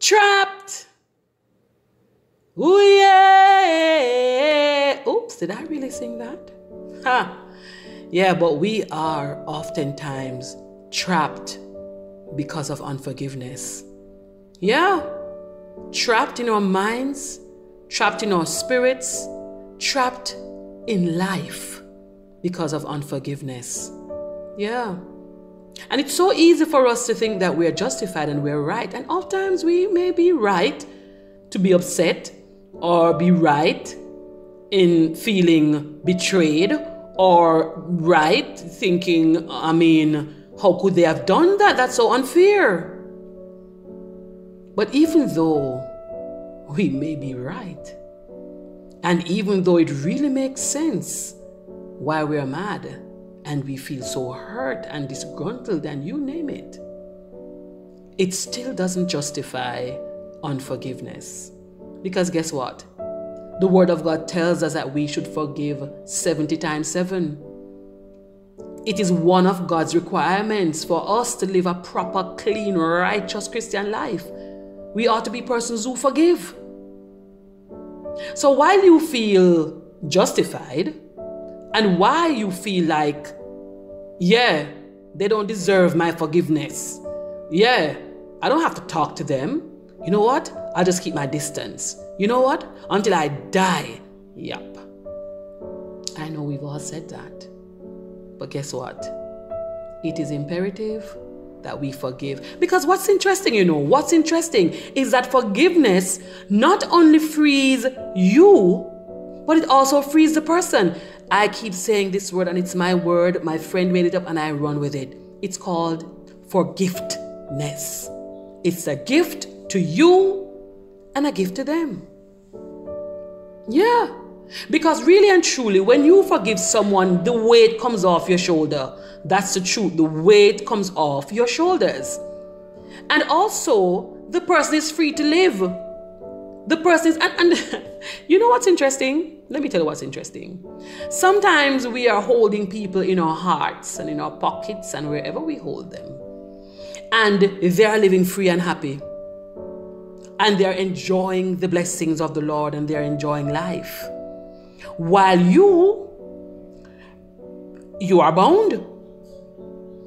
Trapped. Ooh, yeah. Oops, did I really sing that? Ha. Yeah, but we are oftentimes trapped because of unforgiveness. Yeah. Trapped in our minds, trapped in our spirits, trapped in life because of unforgiveness. Yeah. And it's so easy for us to think that we're justified and we're right. And oftentimes we may be right to be upset or be right in feeling betrayed or right thinking, I mean, how could they have done that? That's so unfair. But even though we may be right, and even though it really makes sense why we're mad, and we feel so hurt and disgruntled, and you name it, it still doesn't justify unforgiveness. Because guess what? The Word of God tells us that we should forgive 70 times 7. It is one of God's requirements for us to live a proper, clean, righteous Christian life. We ought to be persons who forgive. So while you feel justified, and why you feel like, yeah, they don't deserve my forgiveness. Yeah, I don't have to talk to them. You know what? I'll just keep my distance. You know what? Until I die. Yup. I know we've all said that. But guess what? It is imperative that we forgive. Because what's interesting, you know, what's interesting is that forgiveness not only frees you, but it also frees the person. I keep saying this word and it's my word. My friend made it up and I run with it. It's called forgiveness. It's a gift to you and a gift to them. Yeah. Because really and truly, when you forgive someone, the weight comes off your shoulder. That's the truth. The weight comes off your shoulders. And also, the person is free to live. The person is, and, and you know what's interesting? Let me tell you what's interesting. Sometimes we are holding people in our hearts and in our pockets and wherever we hold them. And they are living free and happy. And they are enjoying the blessings of the Lord and they are enjoying life. While you, you are bound.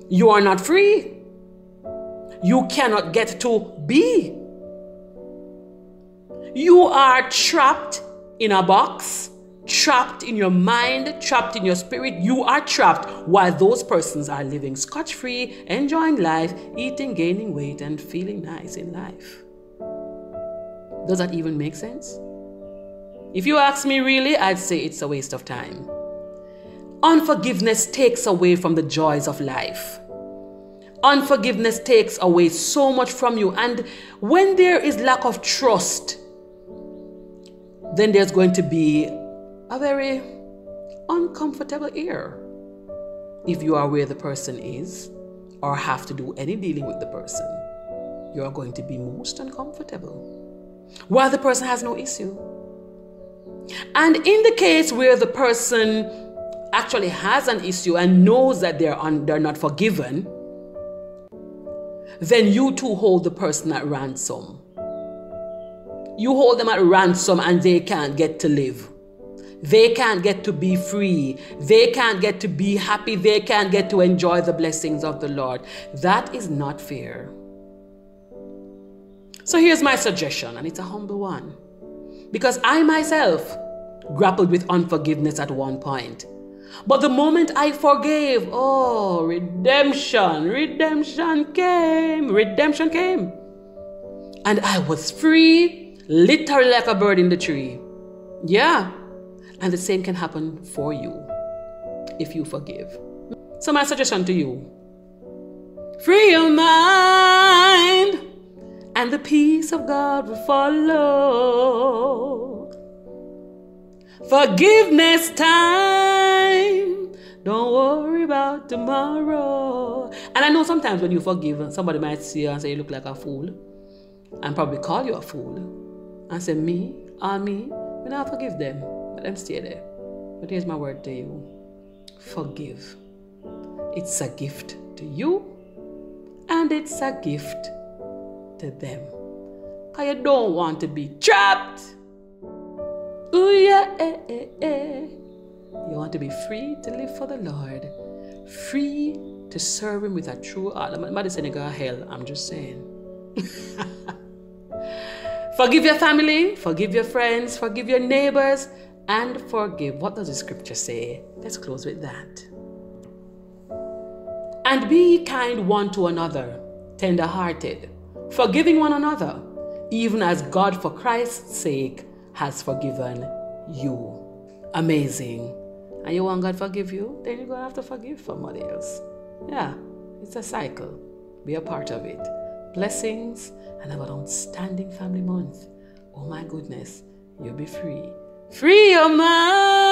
You are not free. You cannot get to be. You are trapped in a box, trapped in your mind, trapped in your spirit. You are trapped while those persons are living scotch free, enjoying life, eating, gaining weight, and feeling nice in life. Does that even make sense? If you ask me really, I'd say it's a waste of time. Unforgiveness takes away from the joys of life. Unforgiveness takes away so much from you. And when there is lack of trust, then there's going to be a very uncomfortable air if you are where the person is or have to do any dealing with the person. You are going to be most uncomfortable while the person has no issue. And in the case where the person actually has an issue and knows that they're, un, they're not forgiven, then you too hold the person at ransom. You hold them at ransom and they can't get to live. They can't get to be free. They can't get to be happy. They can't get to enjoy the blessings of the Lord. That is not fair. So here's my suggestion, and it's a humble one. Because I myself grappled with unforgiveness at one point. But the moment I forgave, oh, redemption, redemption came, redemption came. And I was free literally like a bird in the tree. Yeah. And the same can happen for you if you forgive. So, my suggestion to you free your mind, and the peace of God will follow. Forgiveness time. Don't worry about tomorrow. And I know sometimes when you forgive, somebody might see you and say you look like a fool, and probably call you a fool and say, Me, all me, me not forgive them. But them stay there. But here's my word to you forgive. It's a gift to you, and it's a gift to them. Because you don't want to be trapped. Ooh, yeah, eh, eh, eh. You want to be free to live for the Lord, free to serve Him with a true heart. I'm not saying hell, I'm just saying. forgive your family, forgive your friends, forgive your neighbors, and forgive. What does the scripture say? Let's close with that. And be kind one to another, tender hearted, forgiving one another, even as God, for Christ's sake, has forgiven you. Amazing. And you want God to forgive you, then you're going to have to forgive somebody else. Yeah, it's a cycle. Be a part of it. Blessings and have an outstanding family month. Oh my goodness, you'll be free. Free your mind.